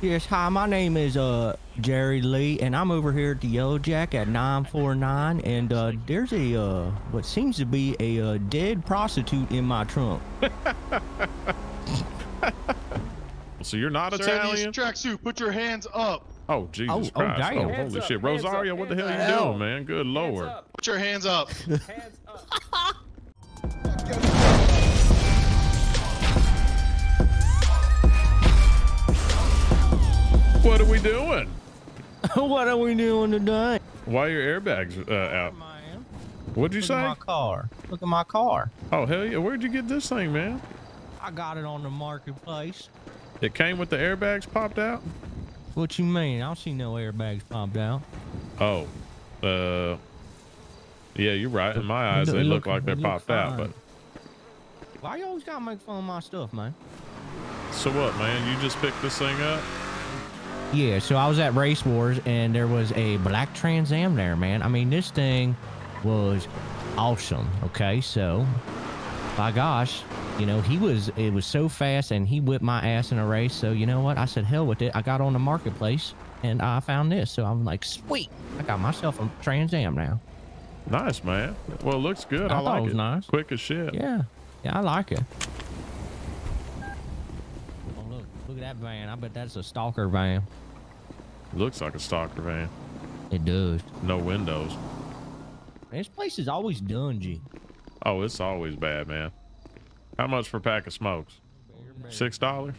Yes, hi, my name is uh Jerry Lee, and I'm over here at the Yellow Jack at 949, and uh, there's a uh what seems to be a uh, dead prostitute in my trunk. So you're not Sir, Italian? these tracksuit, put your hands up. Oh Jesus Oh, oh, Christ! damn. Oh, holy up, shit, hands up, Rosario, what the hell hands you doing, man? Good Hands lord. up. Put your hands up. Hands up. What are we doing? what are we doing today? Why are your airbags uh, out? What'd you Look at say? my car. Look at my car. Oh hell yeah! Where'd you get this thing, man? I got it on the marketplace. It came with the airbags popped out. What you mean? I don't see no airbags popped out. Oh, uh, yeah, you're right. In my eyes, they look look- like they're it look popped out. But Why you always gotta make fun of my stuff, man? so what, man? You just picked this thing up? Yeah, so I was at Race Wars and there was a black Trans Am there, man. I mean, this thing was awesome. Okay, so by gosh, you know, he was it was so fast and he whipped my ass in a race. So you know what? I said, hell with it. I got on the marketplace and I found this. So I'm like, sweet, I got myself a Trans Am now. Nice, man. Well, it looks good. I, I like it was it. nice. Quick as shit. Yeah, yeah, I like it. Oh look, look at that van. I bet that's a stalker van. Looks like a stalker van. It does. No windows. This place is always dungy. Oh, it's always bad, man. How much for a pack of smokes? Six dollars.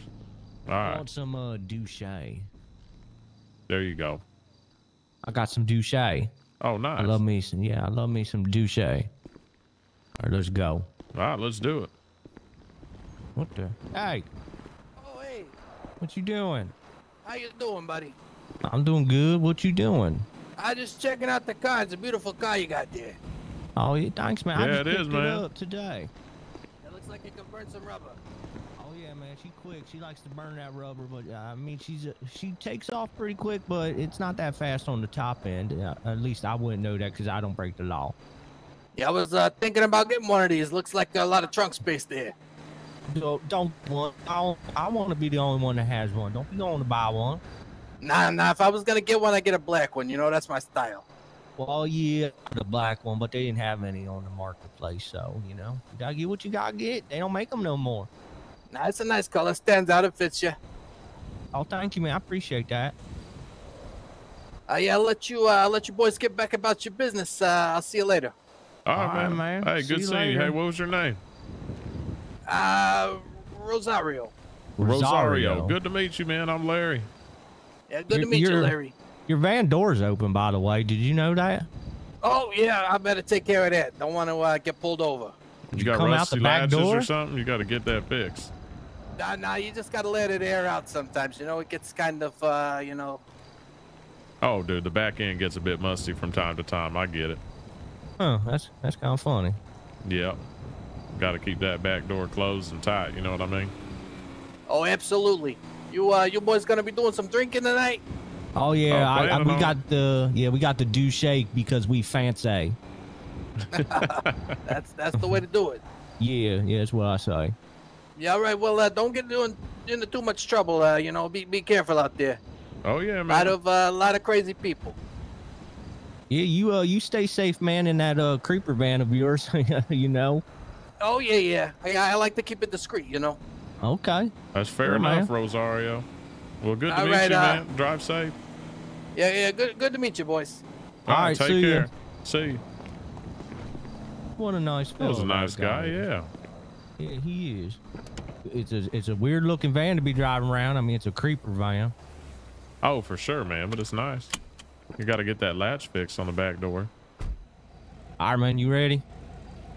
All right. I want some uh douche. There you go. I got some douche. Oh, nice. I love me some. Yeah, I love me some douche. All right, let's go. All right, let's do it. What the? Hey, what you doing? how you doing, buddy? I'm doing good. What you doing? I just checking out the car. It's a beautiful car you got there. Oh, yeah, thanks, man. I Yeah, just it picked is, it man. up today. It looks like it can burn some rubber. Oh yeah, man. She quick. She likes to burn that rubber, but uh, I mean, she's uh, she takes off pretty quick, but it's not that fast on the top end. Uh, at least I wouldn't know that because I don't break the law. Yeah, I was uh, thinking about getting one of these. Looks like a lot of trunk space there. Don't, don't want. I, don't- I want to be the only one that has one. Don't be going to buy one. Nah, nah. If I was gonna get one, I get a black one. You know, that's my style. Well, yeah, the black one, but they didn't have any on the marketplace, so you know, you gotta get what you gotta get. They don't make them no more. Nah, it's a nice color. Stands out. It fits you. Oh, thank you, man. I appreciate that. Uh, yeah, I'll let you. Uh, I'll let you boys get back about your business. Uh, I'll see you later. All right, All right, man. man. Hey, See good you seeing you. Hey, what was your name? Uh, Rosario. Rosario. Good to meet you, man. I'm Larry. Yeah, good You're- to meet you, you're- Larry. Your van door's open, by the way. Did you know that? Oh yeah, I better take care of that. Don't want to uh, get pulled over. You got come out rusty the back latches door? or something? You got to get that fixed. Nah, nah, you just gotta let it air out sometimes. You know, it gets kind of, uh, you know, Oh, dude, the back end gets a bit musty from time to time. I get it. Huh? That's that's kind of funny. Yep. Got to keep that back door closed and tight. You know what I mean? Oh, absolutely. You uh, you boys gonna be doing some drinking tonight? Oh yeah, Oh, I, I, we on- got the yeah we got the do shake because we fancy. That's that's the way to do it. Yeah, yeah, that's what I say. Yeah, all right. Well, uh, don't get doing into too much trouble. Uh, you know, be be careful out there. Oh yeah, A lot of a uh, lot of crazy people. Yeah, you uh you stay safe, man, in that uh creeper van of yours. you know. Oh yeah, yeah. I, I like to keep it discreet. You know. Okay. That's fair Sure, enough, man. Rosario. Well, good to All meet right, you, uh, man. Drive safe. Yeah, yeah. Good good to meet you, boys. All All right, right, take see ya. care. See you. What a nice That fellow. was a nice guy. is. Yeah. Yeah, he is. It's a it's a weird looking van to be driving around. I mean, it's a creeper van. Oh, for sure, man. But it's nice. You got to get that latch fixed on the back door. All right, man, you ready?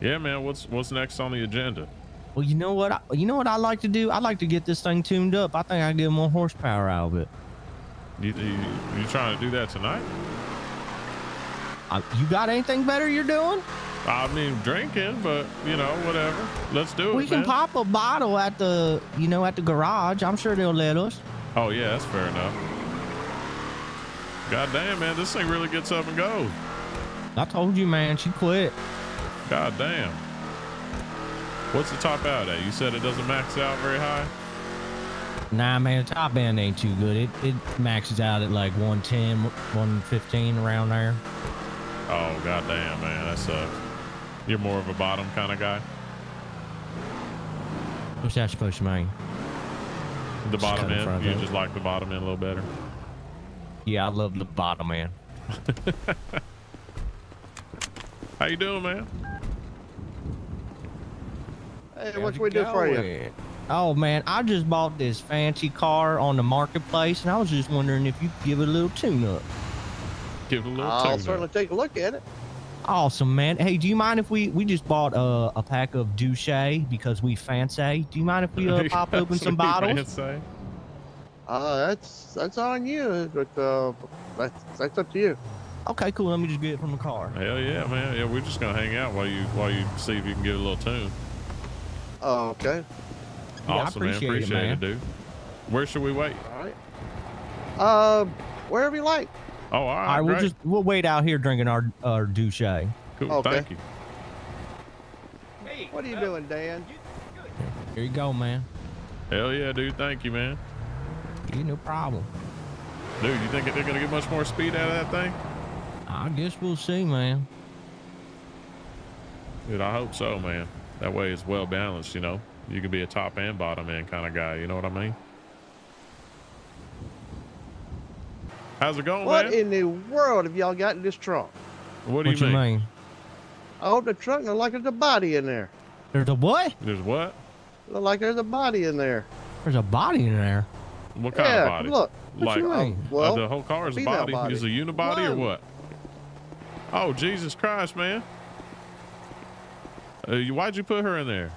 Yeah, man. What's what's next on the agenda? Well, you know what? I, you know what I like to do? I like to get this thing tuned up. I think I can get more horsepower out of it. You, you, you trying to do that tonight? I, you got anything better you're doing? I mean, drinking, but you know, whatever. Let's do it. We can man. pop a bottle at the, you know, at the garage. I'm sure they'll let us. Oh yeah, that's fair enough. God damn, man, this thing really gets up and goes. I told you, man. She quit. God damn. What's the top out at? You said it doesn't max out very high. Nah, man, the top end ain't too good. It it maxes out at like 110, 115 around there. Oh goddamn, man, that sucks. You're more of a bottom kind of guy. What's that supposed to mean? The Just bottom cut in front end. You it. just like the bottom end a little better. Yeah, I love the bottom end. How you doing, man? Hey, what can we do for you? Oh man, I just bought this fancy car on the marketplace, and I was just wondering if you could give it a little tune-up. Give it a little tune up. I'll tune-up. certainly take a look at it. Awesome, man. Hey, do you mind if we we just bought uh, a pack of Douche because we fancy? Do you mind if we uh, pop open some That's what you bottles? Say. Uh, that's that's on you, but uh, that's that's up to you. Okay, cool. Let me just get it from the car. Hell yeah, man. Yeah, we're just gonna hang out while you while you see if you can get a little tune. Oh, okay. Yeah, I awesome, appreciate it, man. Appreciate man. it, dude. Where should we wait? All right. Um, wherever you like. Oh, all right. All right, we'll just we'll wait out here drinking our our Douche. Cool. Okay. Thank you. Hey, What are you doing, Dan? Here you go, man. Hell yeah, dude. Thank you, man. You no problem. Dude, you think they're gonna get much more speed out of that thing? I guess we'll see, man. Dude, I hope so, man. That way it's well balanced, you know. You can be a top and bottom end kind of guy. You know what I mean? How's it going, man? What man? in the world have y'all got in this trunk? what do what you mean? I hope the trunk look like there's a body in there. There's a what? There's what? Look like there's a body in there. There's a body in there. What kind yeah, of body? look. What like you uh, mean? Well, the whole car is a body. body. Is it a unibody or what? Oh, Jesus Christ, man. Uh, why'd you put her in there?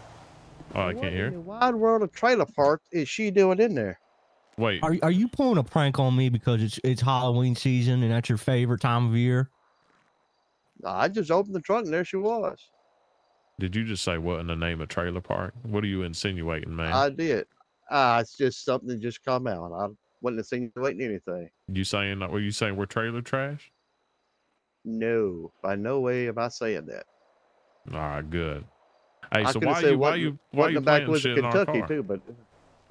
Oh, I what can't hear. in the wide world of trailer park is she doing in there? Wait, Are are you pulling a prank on me because it's it's Halloween season and that's your favorite time of year? I just opened the trunk and there she was. did you just say what in the name of trailer park? What are you insinuating, man? I did. Ah, it's just something that just come out. I wasn't insinuating anything. you saying were you saying we're trailer trash? No, by no way am I saying that. All right, good. Hey, I so coulda why said you why what- you why what you the playing backwoods shit in Kentucky too, but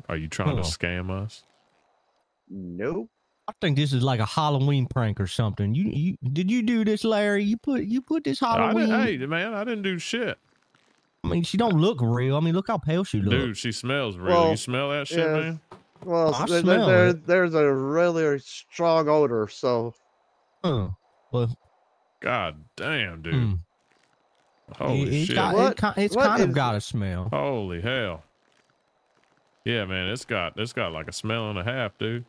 Are you trying to scam us? nope. I think this is like a Halloween prank or something. You you did you do this, Larry? You put you put this I Halloween. didn't, hey, man, I didn't do shit, I mean, she don't look real. I mean, look how pale she looks. dude. She smells real. Well, you smell that shit, yeah, man? Well, I s- there, smell there- it. there's a really strong odor, so Huh. Well, God damn, dude. hmm. Holy It- it's shit. got What- it, it's what kind of is- got a smell. Holy hell. Yeah, man, it's got it's got like a smell and a half, dude.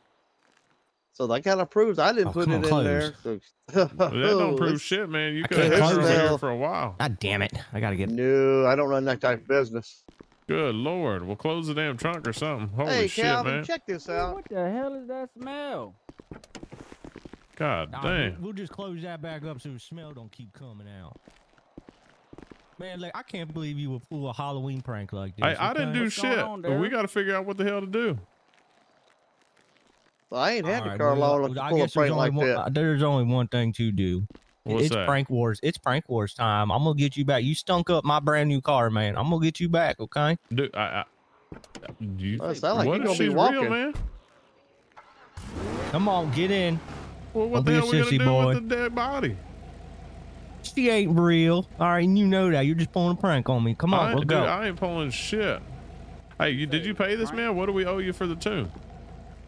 so that kind of proves I didn't Oh, put it on, in close. there. So, That don't prove it's- shit, man. You I could have can't had her close over here for a while. God damn it! I gotta get. No, I don't run that type of business. Good lord. We'll close the damn trunk or something. Holy hey, shit, Calvin, man. check this out. What the hell is that smell? God Nah, damn. we'll- We'll just close that back up so the smell don't keep coming out. Man, like I can't believe you would pull a Halloween prank like this. Hey, I didn't do What's shit. on, but we got to figure out what the hell to do. I ain't had the Alright, car well, long I to pull a guess there's prank only like one, that. uh, there's only one thing to do. What's it's that? prank wars. It's prank wars time. I'm gonna get you back. You stunk up my brand new car, man. I'm gonna get you back. Okay. Dude, I, I you, Well, it sound like what you gonna be walking. real, man? Come on, get in. Well, what Don't the be a hell we gonna sissy do boy. with the dead body? She ain't real. All right, and you know that. You're just pulling a prank on me. Come on, let's dude, go. I ain't pulling shit. Hey, you did you pay this man? What do we owe you for the tune?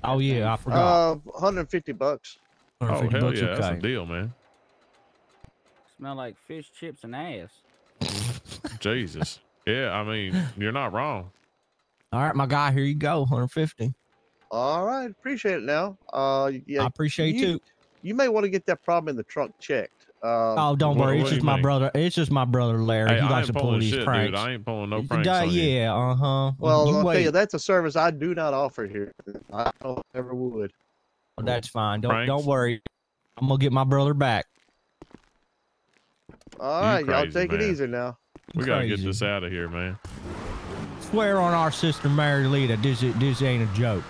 oh yeah, I forgot. Uh, 150 bucks. Oh hell bucks, yeah, that's a deal, man. Smell like fish chips and ass. Jesus. Yeah, I mean, you're not wrong. All right, my guy, here you go. 150. All right, appreciate it. Now, uh, yeah, I appreciate you, you. you may want to get that problem in the trunk checked. Um, Oh, don't worry. It's just my mean? brother. It's just my brother Larry. Hey, he I likes to pull these shit, pranks. dude. I ain't pulling no pranks duh, on yeah, uh huh. well, you I'll tell you, that's a service I do not offer here. I don't ever would. Well, that's fine. Don't Pranks? don't worry. I'm gonna get my brother back. All right, You right, y'all crazy, take it easy now. We gotta get this out of here, man. Swear on our sister Mary Lee that this this ain't a joke.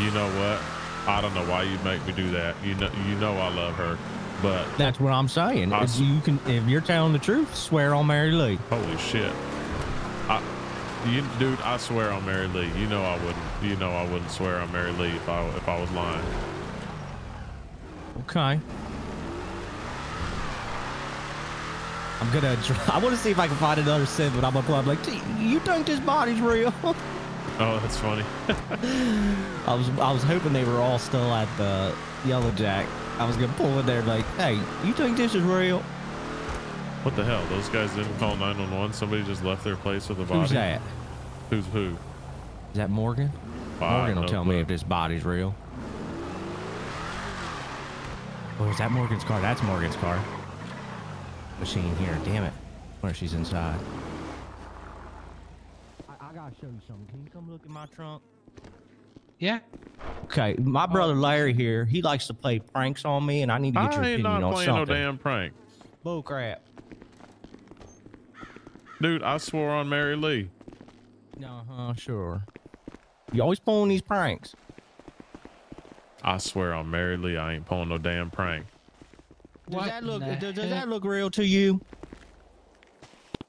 You know what? I don't know why you make me do that. You know, you know I love her, but That's what I'm saying. I If you can, if you're telling the truth, swear on Mary Lee. holy shit! I, You, dude, I swear on Mary Lee. You know I wouldn't. You know I wouldn't swear on Mary Lee if I if I was lying. Okay. I'm gonna. I want to see if I can find another Sith, but I'm gonna play. I'm like, "Gee, you think this body's real? Oh, that's funny. I was. I was hoping they were all still at the Yellow Jack. I was gonna pull in there and like, hey, you think this is real? What the hell? Those guys didn't call 911. Somebody just left their place with a body. Who's that? Who's who? Is that Morgan? I Morgan will don't tell know. me if this body's real. Oh, is that Morgan's car? That's Morgan's car. But she ain't here. Damn it. Where she's inside. I, I gotta show you something. Can you come look at my trunk? Yeah. Okay, my brother Larry here, he likes to play pranks on me, and I need to get your I ain't opinion not on playing no damn prank. Bull crap. Dude, I swore on Mary Lee. Uh huh, sure. You always pulling these pranks. I swear on Mary Lee, I ain't pulling no damn prank. Does What that look? Does, does that look real to you?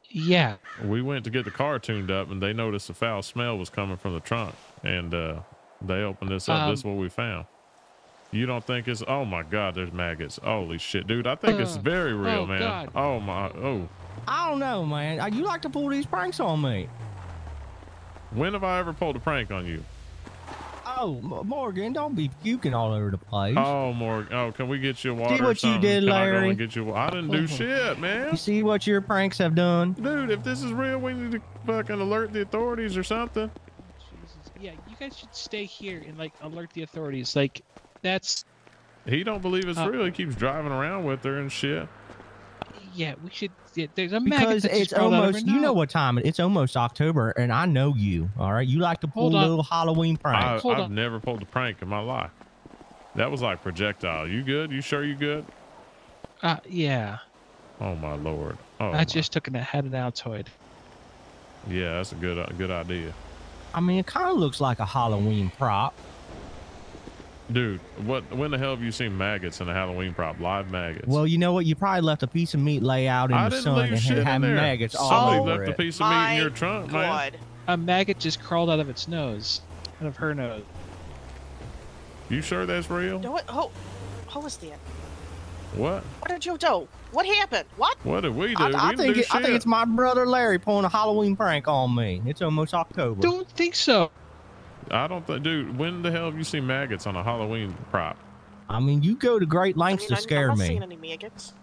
Yeah. We went to get the car tuned up, and they noticed a foul smell was coming from the trunk, and uh, they opened this up. this is Um, what we found. You don't think it's? Oh my God, there's maggots. Holy shit, dude! I think it's Uh, very real, oh, man. God. Oh my, oh. I don't know, man. Uh, You like to pull these pranks on me. When have I ever pulled a prank on you? Oh, Morgan, don't be puking all over the place. Oh, Morgan. Oh, can we get you a water? or what you did, I Larry? and get you? I didn't do shit, man. You see what your pranks have done? Dude, if this is real, we need to fucking alert the authorities or something. Jesus. Yeah, you guys should stay here and like alert the authorities. Like, that's He don't believe it's Uh, real. He keeps driving around with her and shit. yeah. We should. Yeah, there's a maggot Because it's crawled out of almost, you know what time it- it's almost October, and I know you. All right, you like to pull Hold on. little Halloween I, pranks. I've on. never pulled a prank in my life. That was like projectile. You good? You sure you good? Uh, yeah. Oh my lord. Oh, I my- just took an had an Altoid. yeah, that's a good uh, good idea, I mean, it kind of looks like a Halloween prop. dude. What? When the hell have you seen maggots in a Halloween prop? Live maggots. Well, you know what? You probably left a piece of meat lay out in I the sun and shit had in there. maggots all Somebody over left a piece of meat in your trunk, man. A maggot just crawled out of its nose, out of her nose. You sure that's real? Do it. Who, who was that? What? What did you do? What happened? What? What did we do? I, I didn't think do it, I think it's my brother Larry pulling a Halloween prank on me. It's almost October. Don't think so. I don't think, dude. When the hell have you seen maggots on a Halloween prop? I mean, you go to great I lengths mean, to I've scare not me. seen any maggots.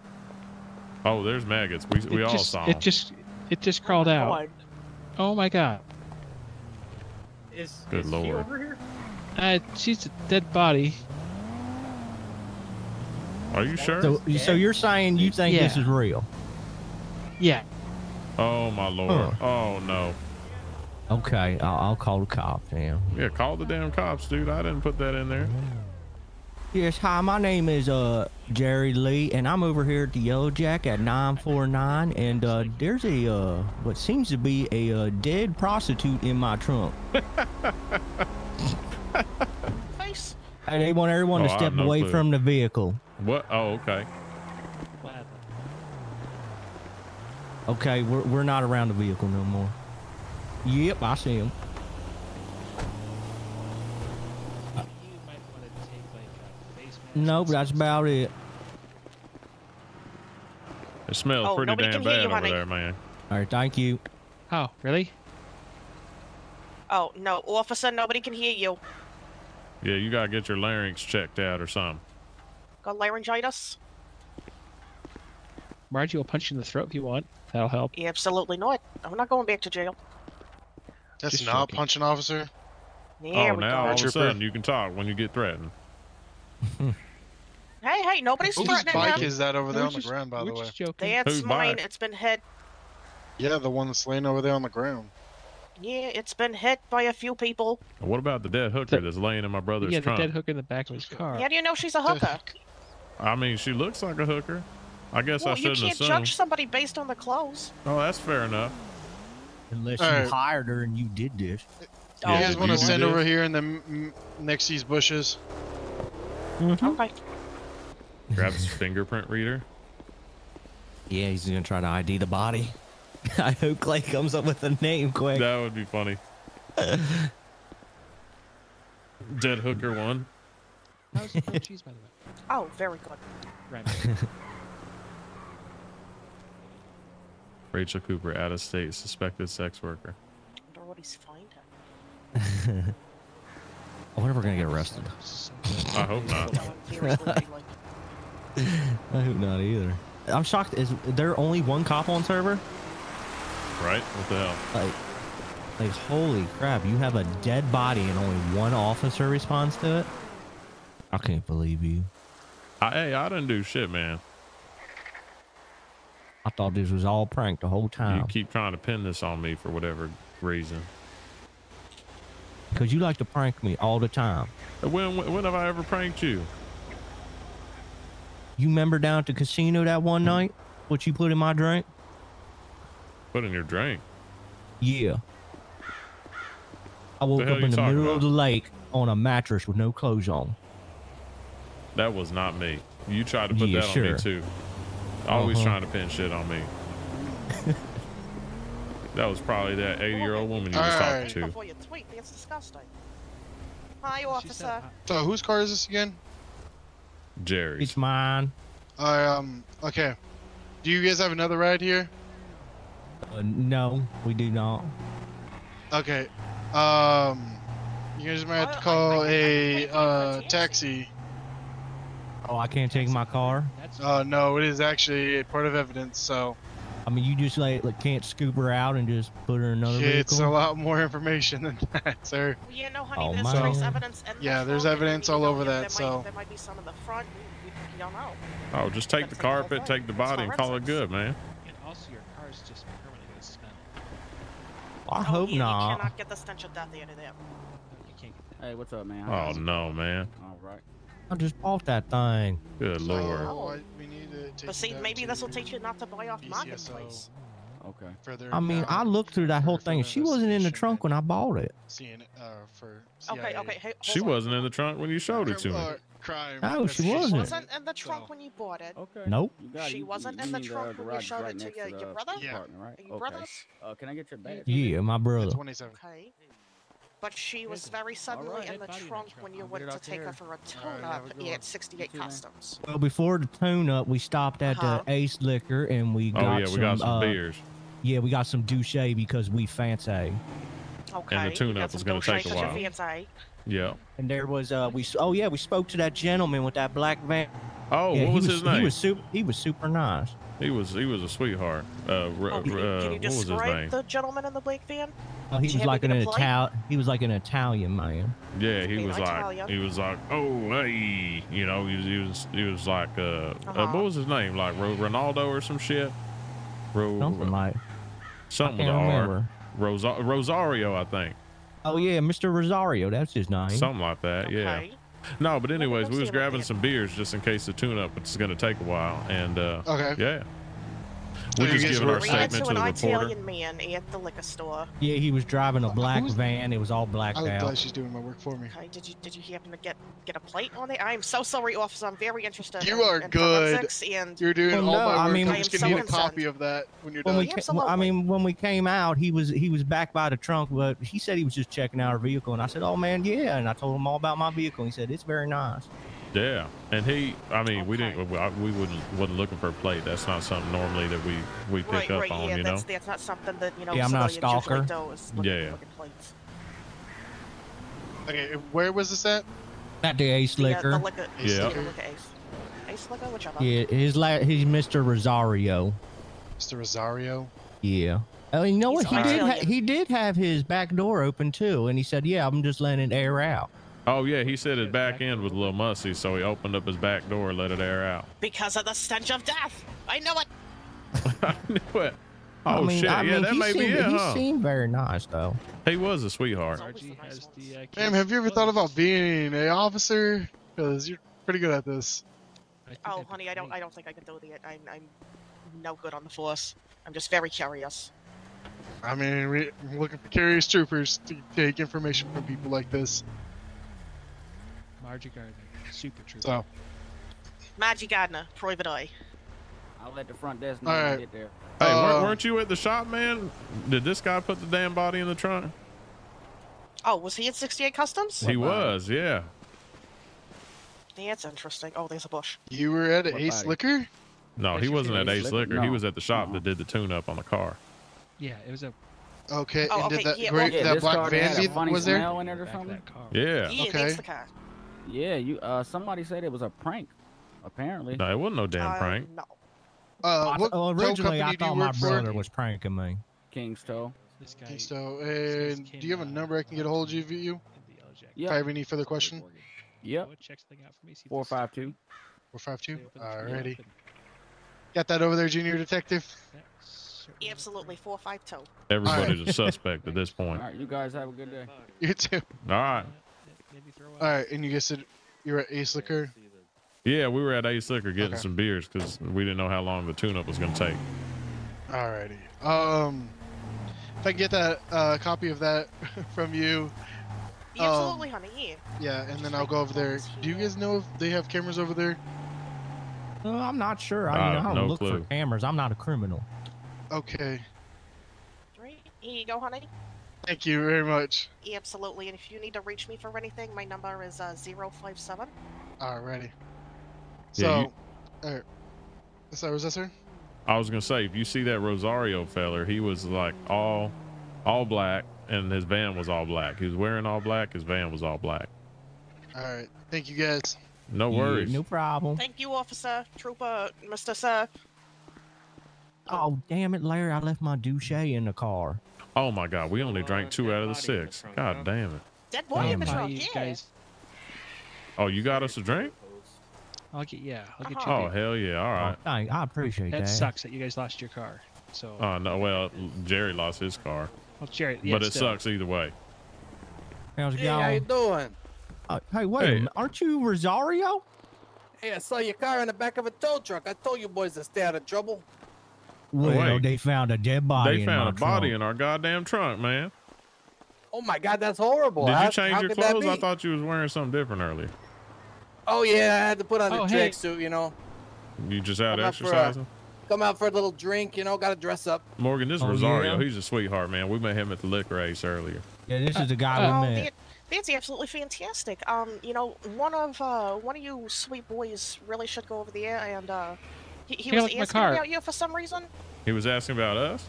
Oh, there's maggots. We we it all just, saw. It 'em. just, it just crawled out. God. Oh my god. Is, Good is she lord. over here? Uh, she's a dead body. Are you sure? So, so you're saying you think this is real? Yeah. oh my lord. Huh. Oh no. Okay, I'll, I'll call the cops. Yeah. Yeah, call the damn cops, dude. I didn't put that in there. Yes, hi. My name is uh Jerry Lee, and I'm over here at the Yellow Jack at 949, and uh there's a uh what seems to be a uh, dead prostitute in my trunk, Face. and they want everyone Oh, to step no away clue. from the vehicle. What? Oh, okay. Okay, we're we're not around the vehicle no more. Yep, I see him. You might want to take like a face mask. No, but that's about it. It smells Oh, pretty damn bad over honey. there, man. All right, thank you. Oh, really? Oh no, officer, nobody can hear you. Yeah, you gotta get your larynx checked out or something. Got laryngitis? Margie will punch you in the throat if you want. That'll help. Absolutely not. I'm not going back to jail. That's Just not joking. punching officer. There oh, we now all go. of a sudden you can talk when you get threatened. Hey, hey, nobody's Whose threatening bike him. is that over there on the just- ground, by the way? just joking. That's Whose mine. bike? It's been hit. Yeah, the one that's laying over there on the ground. Yeah, it's been hit by a few people. What about the dead hooker The- that's laying in my brother's yeah, the dead hook in the back of his car. How do you know she's a hooker? I mean, she looks like a hooker. I guess I Well, you shouldn't can't assume. judge somebody based on the clothes. Oh, that's fair enough. Unless All you right. hired her and you did this. Oh, you guys want to send over here in the m- m- next these bushes? Mm-hmm. okay. Grab his fingerprint reader. Yeah, he's gonna try to ID the body. I hope Clay comes up with a name quick. That would be funny. Dead Hooker one. How's the grilled cheese, by the way? Oh, very good. Right. Rachel Cooper, out of state, suspected sex worker. I wonder what he's finding. I wonder if we're gonna get arrested. I hope not. I'm very worried, like, I hope not either. I'm shocked. Is there only one cop on server? Right? What the hell? Like, like holy crap! You have a dead body and only one officer responds to it. I can't believe you. I, hey, I didn't do shit, man. I thought this was all prank the whole time. You keep trying to pin this on me for whatever reason. Because you like to prank me all the time. When, when when have I ever pranked you? You remember down at the casino that one hmm. night? What you put in my drink? Put in your drink. Yeah. I woke up in the middle of the lake on a mattress with no clothes on. That was not me. You tried to put Yeah, that on me too. Always Uh-huh. trying to pin shit on me. that was probably that 80 year old woman you was talking Alright. to. Before you tweet, that's disgusting. Hi, She said, officer. uh, So whose car is this again? Jerry's. It's mine. I um. Okay. Do you guys have another ride here? Uh, no, we do not. Okay. Um. You guys might have to call a uh taxi. Oh, I can't take my car. That's Uh, no, it is actually a part of evidence. So I mean, you just like, like can't scoop her out and just put her in another it's a lot more information than that, sir. Well, you know, honey, Oh, there's my. trace evidence in the Yeah, there's evidence all know, over there that, Might, so- there might be some in the front. We, we, you don't know. Oh, just take the Gotta take the carpet, take the body, and call it good, man. and also your car's just permanently smell. I oh, hope you, not. You cannot get the stench of death out of there. You can't get that. Hey, what's up, man? Oh no, man. All right. I just bought that thing. Good So, lord. I- we need to take But see, that maybe this will teach you not to buy off PCSO marketplace. Okay. Further I mean, I looked through that whole thing. She wasn't in the trunk when I bought it. Seeing uh, for Okay, CIA. okay. Hey, She on. wasn't in the trunk when you showed it to me. Uh, crime. No, she investigation. wasn't. She wasn't in the trunk So- when you bought it. Okay. Nope. Got. She You- wasn't you in the mean trunk when you showed right it to your- the your brother? Yeah. Partner, right? Are you okay. brothers? Uh, can I get your badge? Yeah, my brother. 27. Okay. But she was very suddenly alright. in the body in the trunk trunk. when you went to out take her for a tune-up a good at 68 too. Customs. Well, before the tune-up, we stopped at Uh-huh. the Ace Liquor and we Oh got yeah, some. we got some uh, beers. Yeah, we got some Douche because we fancy. Okay. the tune-up got was gonna take a because you're while. fiancé. Yeah. And there was uh we oh yeah we spoke to that gentleman with that black van. Oh, yeah, what he was, his name? He was super. He was super nice. He was he was a sweetheart. Uh, r- Oh, uh, can, you- can you what was his describe name? the gentleman in the black van? Oh, he Did was like an get a plate? Ital. He was like an Italian man. Yeah, he Okay, was I like he was like oh hey, you know he was he was he was like uh, uh Uh-huh. what was his name like Ronaldo or some shit. Ro- Something like. something I with can't an R. Rosa- Rosario, I think. Oh yeah, Mr. Rosario. That's his name. Something like that. Okay. Yeah. No, but anyways, we was grabbing some beers just in case the tune-up is going to take a while, and uh, Okay. yeah, So we you just giving our Ran statement into to an the reporter. Italian man at the liquor store. Yeah, he was driving a black Who's- van. It was all blacked I'm out. glad she's doing my work for me. Okay, did you did you happen to get get a plate on it? I am so sorry, officer. I'm very interested. You in, are in good. and You're doing Well, all no, my I work. mean- I'm just gonna so need a copy of that when you're When done. we, Yeah, ca- well, I mean, when we came out, he was he was back by the trunk, but he said he was just checking out our vehicle, and I said, "Oh man, yeah," and I told him all about my vehicle. And he said, "It's very nice." Yeah, and he, I mean, we didn't, we, we wouldn't, wasn't looking for a plate. That's not something normally that we we pick right, up right, on, yeah, you know. that's that's not something that you know Yeah, I'm not a stalker. do Yeah. look. Okay, where was this at? At the Ace The, Liquor. the liquor, Ace Yeah. the liquor ace. Ace liquor, whichever. Yeah, his la- he's Mr. Rosario. Mr. Rosario. Yeah. Oh, you know what? He did, ha he did have his back door open too, and he said, "Yeah, I'm just letting it air out." Oh yeah, he said his back end was a little musty, so he opened up his back door, and let it air out. Because of the stench of death. I know it. I knew it. Oh I mean, shit, I yeah, mean, that he may be seemed, it, he huh? seemed very nice though. He was a sweetheart. Always the RG nice has ones. the. Ma'am, keys have you ever thought about being a officer? Because you're pretty good at this. Oh, honey, I don't. I don't think I can do it. I'm, I'm no good on the force. I'm just very curious. I mean, we're looking for curious troopers to take information from people like this. Margie Gardner, super true. So, Maggie Gardner, private eye. I'll let the front desk know All when I right. get there. Hey, Uh, weren't, weren't you at the shop, man? Did this guy put the damn body in the trunk? Oh, was he at 68 Customs? He was, yeah. Yeah, it's interesting. Oh, there's a bush. You were at What Ace body? Liquor? No, he wasn't at Ace Liquor. He was at the shop Uh-uh. that did the tune-up on the car. Yeah, it was a Okay. Oh, and okay, did that yeah, great Yeah, that black van had a be- was there? smell in it or something. that car. Yeah. Yeah, Okay. That's the car. Yeah, you. Uh, somebody said it was a prank. Apparently. No, it wasn't no damn Uh, prank. No. Uh, I- what well, originally, I company do you thought my work for? brother was pranking me. King's Tow. This guy. Okay, So, and Kim, do you have a uh, number I can get a hold of you? you? in the LJ. If I have any further question? Yep. Go check something out for me. see if Four this- five two. Four five two. they open the trunk Alrighty. Got that over there, Junior Detective. Absolutely. 452. Everybody's a suspect at this point. All right, you guys have a good day. You too. All right. Uh, Maybe throw All right, and you guys said you're at Ace Liquor. Yeah, we were at Ace Liquor getting Okay. some beers because we didn't know how long the tune-up was going to take. Alrighty. Um, if I can get that uh, copy of that from you, Yeah, Um, Absolutely, honey. Yeah. yeah, and then I'll go over there. Do you guys know if they have cameras over there? Uh, I'm not sure. I, I mean, I don't no look clue. for cameras. I'm not a criminal. Okay. Right. Here you go, honey. Thank you very much. Yeah, absolutely. And if you need to reach me for anything, my number is uh, 057. Alrighty. Yeah, So, you- alright. Sorry, was that sir? I was going to say, if you see that Rosario feller, he was like all, all black, and his van was all black. He was wearing all black. His van was all black. Alright. Thank you guys. No Yeah, worries. no problem. Thank you, officer, trooper, Mr. Sir. Oh, damn it, Larry. I left my douche in the car. Oh my God, we only drank two out of the six. God damn it. Dead boy in the Damn. Buy trunk. Yeah. Oh, you got us a drink? I'll get yeah. I'll get Uh-huh. you. Oh hell yeah! All right. Thank- I appreciate that that. sucks that you guys lost your car. So, Oh no, well Jerry lost his car, well, Jared, yeah, but it still. sucks either way. How's it Hey, how you doing? Uh, hey, wait Hey. Aren't you Rosario? Hey, I saw your car in the back of a tow truck. I told you boys to stay out of trouble. Well, wait. they found a dead body They in found my a body trunk. in our goddamn trunk, man. Oh my God, that's horrible. Did How- you change how your clothes? I thought you was wearing something different earlier. Oh yeah, I had to put on Oh, the hey. tracksuit. You know, You just out I'm up for a- exercising? come out for a little drink. You know, got to dress up. Morgan, this is Oh, Rosario. yeah? He's a sweetheart, man. We met him at the liquor ace earlier. Yeah, this is the guy Oh, we met. that- that's absolutely fantastic. Um, you know, one of uh, one of you sweet boys really should go over there and uh, he, he was look at my asking about you for some reason. He was asking about us.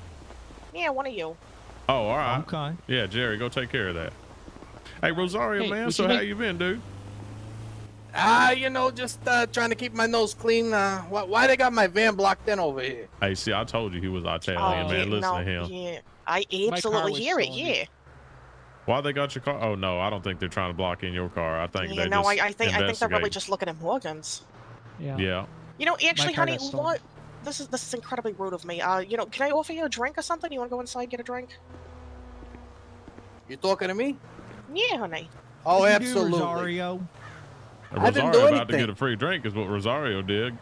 Yeah, one of you. Oh, all right. Okay. Yeah, Jerry, go take care of that. Hey, Rosario, Hey, man. So you how like- you been, dude? Ah, you know, just uh, trying to keep my nose clean. Uh, why, why they got my van blocked in over here? Hey, see, I told you he was Italian, oh, man. yeah, Listen no, to him. Yeah, I absolutely hear it. stolen. Yeah. Why they got your car? Oh no, I don't think they're trying to block in your car. I think Yeah, they no, just I, I think I think they're probably just looking at Morgan's. Yeah. Yeah. You know, actually, honey, what? This is this is incredibly rude of me. Uh, you know, can I offer you a drink or something? You want to go inside and get a drink? You talking to me? Yeah, honey. Oh, What'd you do, absolutely. Rosario. I didn't Rosario do about to get a free drink is what Rosario did.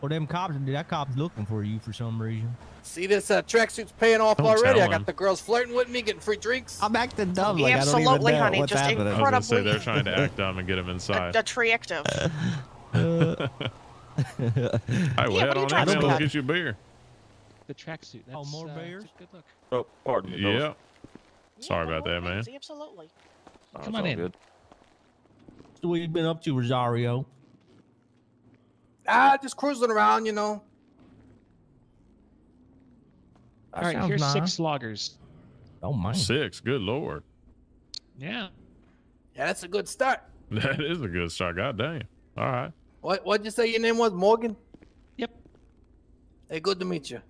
Well, them cops, that cop's looking for you for some reason. See this uh, tracksuit's paying off Don't already. I got the girls flirting with me, getting free drinks. I'm acting dumb. Yeah, Like I don't even absolutely, know honey, what's just happening. I was gonna say they're trying to act dumb and get him inside. Attractive. Uh, Hey, well, Yeah, head what are you on in, trying man. to Let's get you a beer. The tracksuit. Oh, more uh, beers? Good luck. Oh, pardon me. fellas. Yeah. Sorry about that, man. Absolutely. Oh, Come on all in. Good. so what you been up to, Rosario? Ah, just cruising around, you know. All right, sounds here's nice. six loggers. Oh my. Six. Good lord. Yeah. Yeah, that's a good start. That is a good start. God damn. All right. What what'd you say your name was? Morgan? Yep. Hey, good to meet you.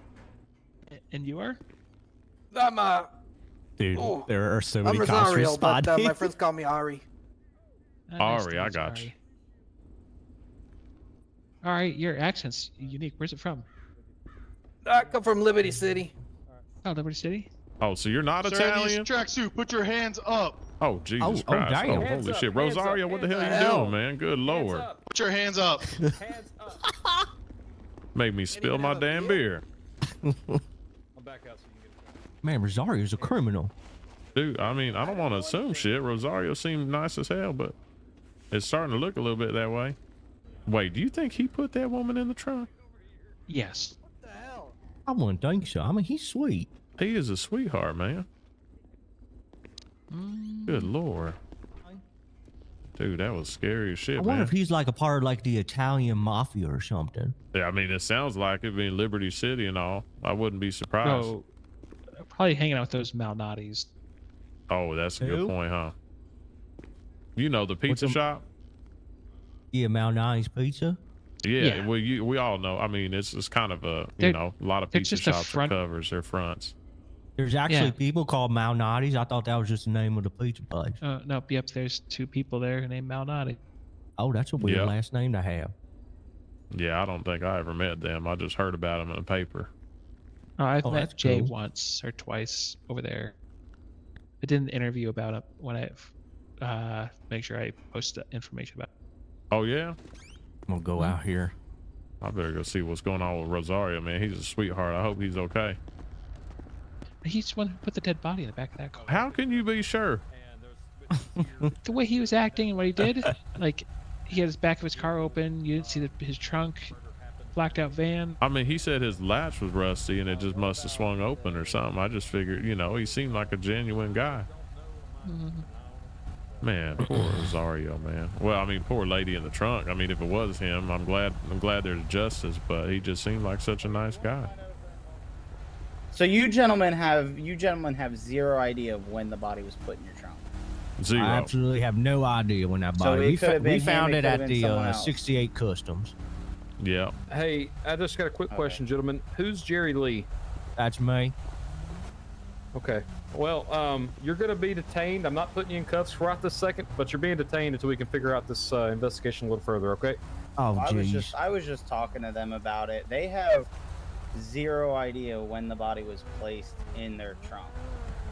And you are? I'm uh Dude, Oh, there are so I'm many cops Rosario, but uh, my friends call me Ari. Nice Ari, I meet got you. Ari. All right, your accent's unique. Where's it from? I come from Liberty City. Oh, Liberty City. Oh, so you're not Sir, Italian? these tracksuit, put your hands up. Oh, oh, Jesus Oh, oh, Christ. damn. Oh, holy up, shit. hands up, Rosario, what the hell hands you doing, man? Good lord. Up. Put your hands up. Hands up. Made me spill my damn beer? beer. I'm back out so you can get a Man, Rosario's a criminal. Dude, I mean, I don't want to assume shit. Rosario seemed nice as hell, but it's starting to look a little bit that way. Wait, do you think he put that woman in the trunk? Yes. What the hell? I wouldn't think so. I mean, he's sweet. He is a sweetheart, man. Good lord. Dude, that was scary as shit, I wonder man. if he's like a part of like the Italian mafia or something. Yeah, I mean, it sounds like it being Liberty City and all. I wouldn't be surprised. No, probably hanging out with those Malnati's. Oh, that's a good point, huh? You know the pizza the- shop? Yeah, Malnati's Pizza. Yeah, Yeah. well, you, we all know. I mean, it's it's kind of a you They're- know a lot of they're pizza just a shops front- are covers their fronts. There's actually Yeah. people called Malnati's. I thought that was just the name of the pizza place. Uh, nope. Yep. There's two people there named Malnati. Oh, that's a weird Yeah. last name to have. Yeah, I don't think I ever met them. I just heard about them in the paper. Oh, I've Oh, met Jay cool. once or twice over there. I did an interview about it when I uh, make sure I post the information about. Oh yeah, I'm gonna go out here. I better go see what's going on with Rosario, man. He's a sweetheart. I hope he's okay. He's the one who put the dead body in the back of that car. How can you be sure? The way he was acting and what he did, like he had his back of his car open. You didn't see the, his trunk, blacked out van. I mean, he said his latch was rusty and it just must have swung open or something. I just figured, you know, he seemed like a genuine guy. Mm-hmm. Man, poor Rosario, man. Well, I mean, poor lady in the trunk. I mean, if it was him, I'm glad. I'm glad there's justice. But he just seemed like such a nice guy. So you gentlemen have you gentlemen have zero idea of when the body was put in your trunk. Zero. I absolutely have no idea when that body. it we, fa- we him, found it it at the uh, 68 Customs. Yeah. Hey, I just got a quick question, gentlemen. Who's Jerry Lee? That's me. Okay. Well, um, you're going to be detained. I'm not putting you in cuffs right this second, but you're being detained until we can figure out this uh, investigation a little further. Okay? Oh, geez. I was just I was just talking to them about it. They have zero idea when the body was placed in their trunk.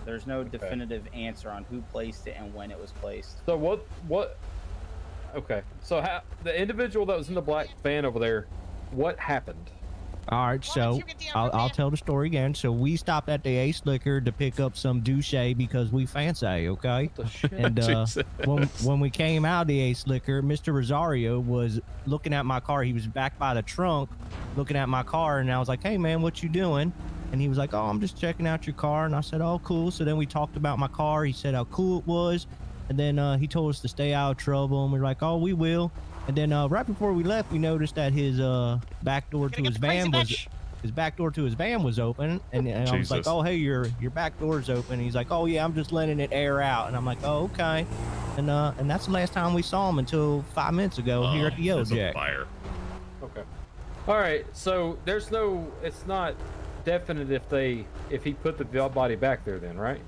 There's no definitive answer on who placed it and when it was placed. So what? What? Okay. So how the individual that was in the black van over there? What happened? All right, so I'll, I'll tell the story again. So we stopped at the Ace Liquor to pick up some douche because we fancy, okay? The shit? And uh, when when we came out of the Ace Liquor, Mr. Rosario was looking at my car. He was back by the trunk, looking at my car, and I was like, "Hey, man, what you doing?" And he was like, "Oh, I'm just checking out your car." And I said, "Oh, cool." So then we talked about my car. He said how cool it was, and then uh, he told us to stay out of trouble. And we are like, "Oh, we will." And then uh, right before we left, we noticed that his uh, back door to his get the crazy van was bitch. his back door to his van was open, and, and I was like, "Oh, hey, your your back door's open." And he's like, "Oh yeah, I'm just letting it air out." And I'm like, "Oh, okay." And uh, and that's the last time we saw him until five minutes ago here at the Yellow Jack. fire. Okay. All right. So there's no. It's not definite if they if he put the body back there. Then right?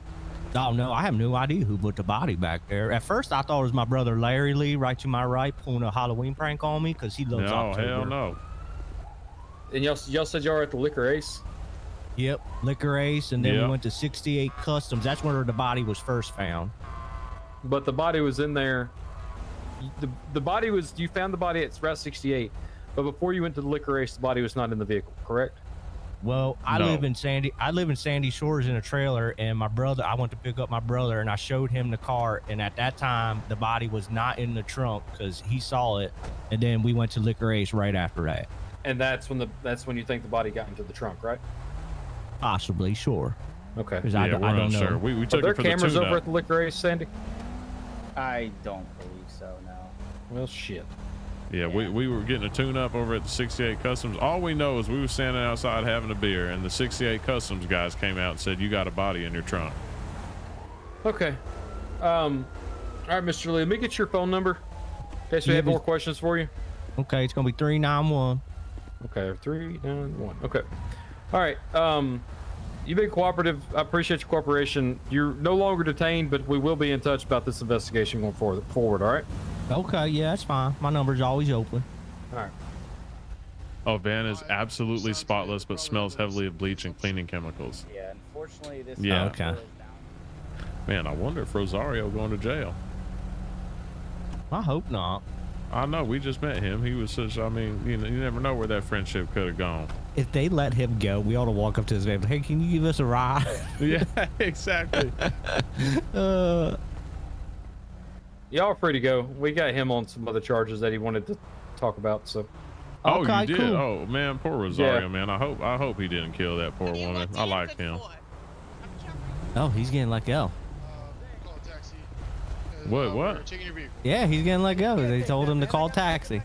Oh no, I have no idea who put the body back there. At first, I thought it was my brother Larry Lee, right to my right, pulling a Halloween prank on me because he loves No, October. hell no. And y'all y'all said y'all were at the Liquor Ace. Yep, Liquor Ace, and then Yeah. we went to 68 Customs. That's where the body was first found. but the body was in there. The the body was you found the body at Route 68, but before you went to the Liquor Ace, the body was not in the vehicle, correct? Well, I No. live in Sandy. I live in Sandy Shores in a trailer, and my brother. I went to pick up my brother, and I showed him the car. And at that time, the body was not in the trunk because he saw it. And then we went to Liquor Ace right after that. And that's when the that's when you think the body got into the trunk, right? Possibly, sure. Okay. Because Yeah, I, we're I don't unsure. know. We, we Are took there it for the cameras over tune-up. at the Liquor Ace, Sandy? I don't believe so. No. Well, shit. Yeah, we, we were getting a tune up over at the 68 Customs. All we know is we were standing outside having a beer, and the 68 Customs guys came out and said, You got a body in your trunk. Okay. Um. All right, Mr. Lee, let me get your phone number. In case we have more questions for you. Okay, it's gonna be three nine one. Okay, three, nine, one. Okay. All right. Um, you've been cooperative. I appreciate your cooperation. You're no longer detained, but we will be in touch about this investigation going forward. Forward. All right. Okay, yeah, that's fine. My number's always open. All right. Oh, van is absolutely spotless, but smells heavily of bleach and cleaning chemicals. Yeah. Unfortunately, this. Yeah. house Okay. Man, I wonder if Rosario going to jail. I hope not. I know, we just met him. He was such, I mean, you know, you never know where that friendship could have gone. If they let him go, we ought to walk up to his van. Hey, can you give us a ride? yeah, exactly. uh, Y'all free to go. We got him on some other charges that he wanted to talk about. So, Oh, Okay, you did. cool. Oh man, poor Rosario, Yeah. man. I hope I hope he didn't kill that poor woman. I like him. Oh, he's getting let go. Uh, call a taxi. Uh, What, uh, what? your. Yeah, he's getting let go. They told him to call taxi.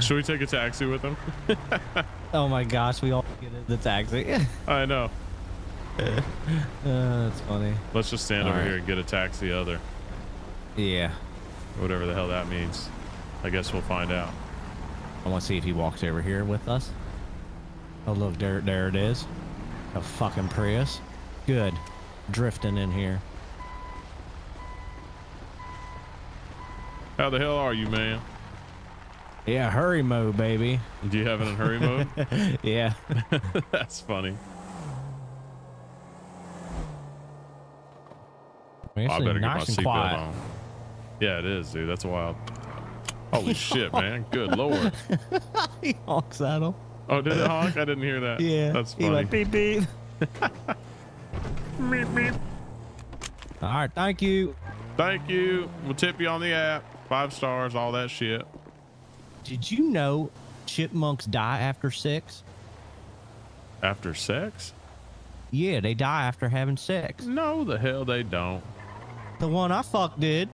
Should we take a taxi with him? Oh my gosh, we all get in the taxi. I know. Uh, that's funny. Let's just stand All over right. here and get a taxi other. Yeah. Whatever the hell that means. I guess we'll find out. I want to see if he walks over here with us. Oh, look, there, there it is. A fucking Prius. Good. Drifting in here. How the hell are you, man? Yeah, hurry mode, baby. Do you have it in hurry mode? yeah. That's funny. Oh, I mean, I it's better get my nice and seatbelt on. Yeah, it is, dude. That's wild. Holy shit, man. Good lord. he honks at him. Oh, did it honk? I didn't hear that. Yeah. That's funny. He funny. like beep beep. beep, meep. All right, thank you. Thank you. We'll tip you on the app. Five stars, all that shit. Did you know chipmunks die after sex? After sex? Yeah, they die after having sex. No, the hell they don't. The one I fucked did.